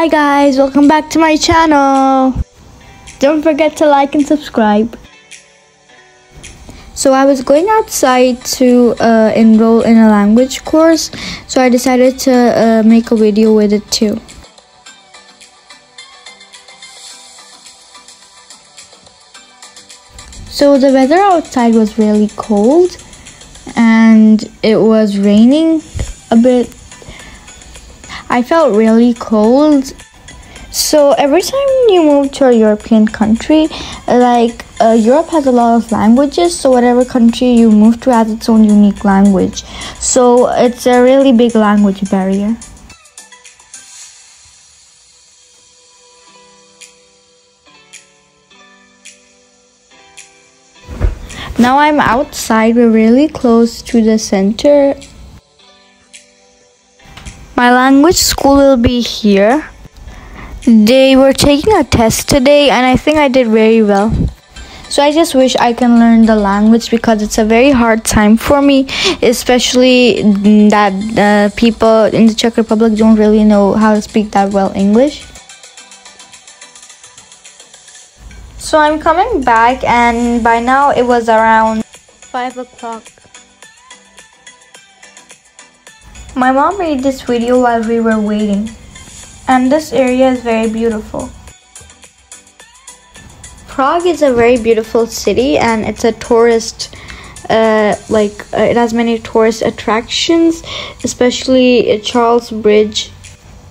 Hi guys, welcome back to my channel. Don't forget to like and subscribe. So I was going outside to uh, enroll in a language course, so I decided to uh, make a video with it too. So the weather outside was really cold and it was raining a bit. I felt really cold. So every time you move to a European country, like uh, Europe has a lot of languages, so whatever country you move to has its own unique language. So it's a really big language barrier. Now I'm outside, we're really close to the center. My language school will be here. They were taking a test today and I think I did very well. So I just wish I can learn the language because it's a very hard time for me, especially that uh, people in the Czech Republic don't really know how to speak that well English. So I'm coming back and by now it was around 5 o'clock. My mom made this video while we were waiting. And this area is very beautiful. Prague is a very beautiful city and it's a tourist uh, like uh, it has many tourist attractions especially Charles Bridge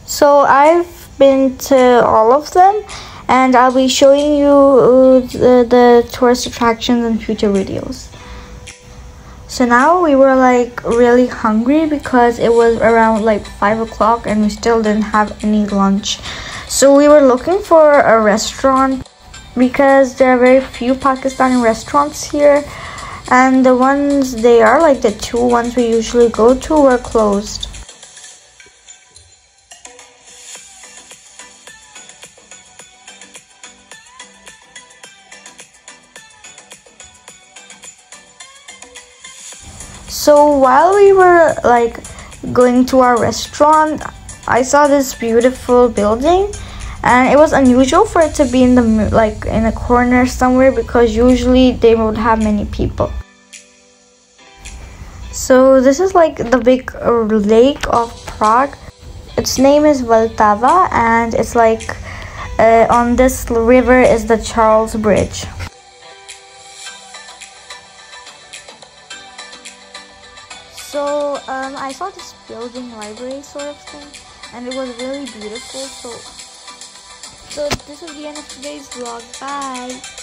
so I've been to all of them and I'll be showing you uh, the, the tourist attractions in future videos. So now we were like really hungry because it was around like 5 o'clock and we still didn't have any lunch. So we were looking for a restaurant because there are very few Pakistani restaurants here and the ones they are like the two ones we usually go to were closed. So while we were like going to our restaurant, I saw this beautiful building and it was unusual for it to be in the like in a corner somewhere because usually they would have many people. So this is like the big lake of Prague. Its name is Vltava and it's like uh, on this river is the Charles Bridge. So um, I saw this building library sort of thing and it was really beautiful. So, so this is the end of today's vlog. Bye.